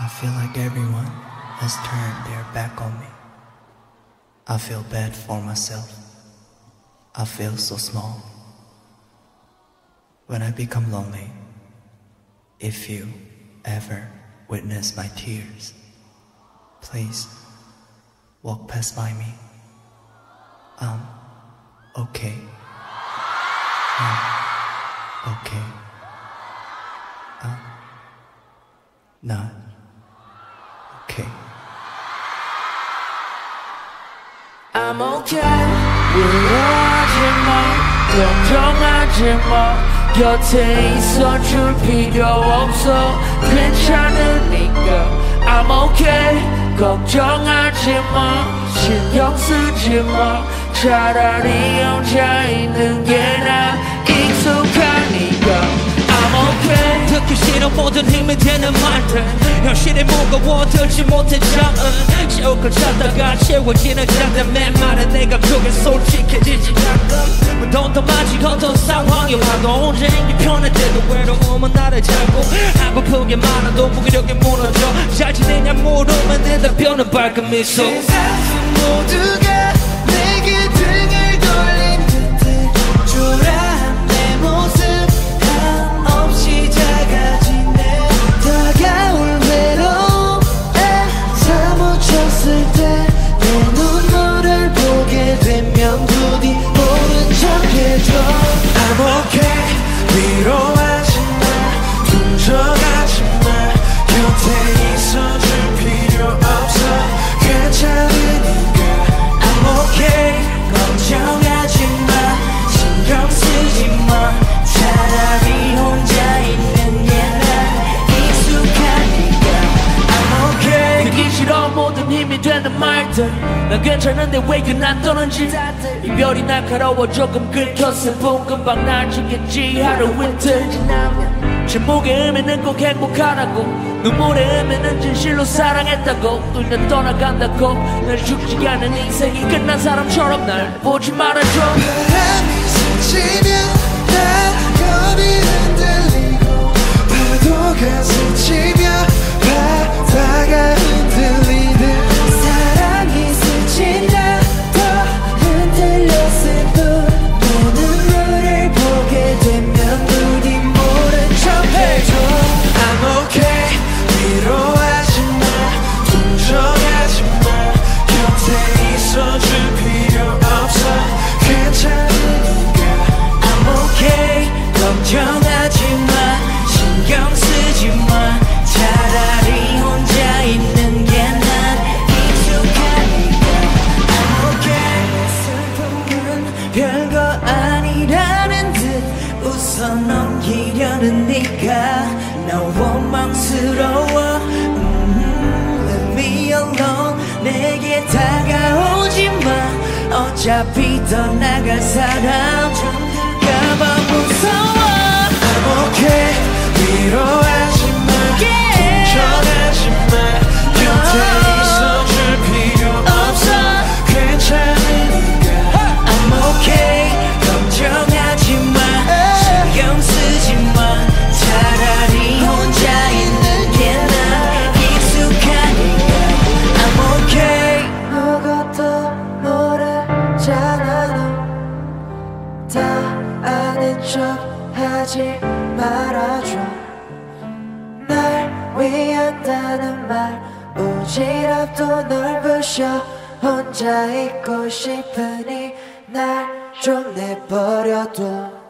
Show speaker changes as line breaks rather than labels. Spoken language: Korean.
I feel like everyone has turned their back on me. I feel bad for myself. I feel so small. When I become lonely, if you ever witness my tears, please walk past by me. I'm okay. I'm okay. I'm not okay.
I'm okay. 위로하지 마. 걱정하지 마. 곁에 있어줄 필요 없어. 괜찮으니까. I'm okay. 걱정하지 마. 신경 쓰지 마. 차라리 혼자 있는 게 나 익숙하니까
듣기 싫어 모든 힘이 되는 말들. 현실이 무거워 들지 못해 잠은 세울걸 찾다가 채워지는 맨 말에 내가 그게 솔직해지지 가끔 돈더 많지 어떤 상황이 와도 있기 편할 때도 외로움은 나를 잡고 하고프게 많아도 무기력이 무너져. 잘 지내냐 물으면 대답변은 밝은 미소
세상 모두가
말들. 난 괜찮은데 왜 유난 떠는지. 이별이 날카로워 조금 긁혔을 뿐 금방 나아지겠지 하루 이틀 지나면. 침묵의 의미는 꼭 행복하라고. 눈물의 의미는 진실로 사랑했다고. 뚫려 떠나간다고. 날 죽지 않은 인생이 끝난 사람처럼 날 보지 말아줘.
바람이 스치면 나 겁이 흔 아니라는 듯 웃어 넘기려는 네가 나 원망스러워. 음, Let me alone. 내게 다가오지 마. 어차피 떠나갈 사람 하지 말아줘. 날 위한다는 말 오지랖도 넓으셔. 혼자 있고 싶으니 날 좀 내버려둬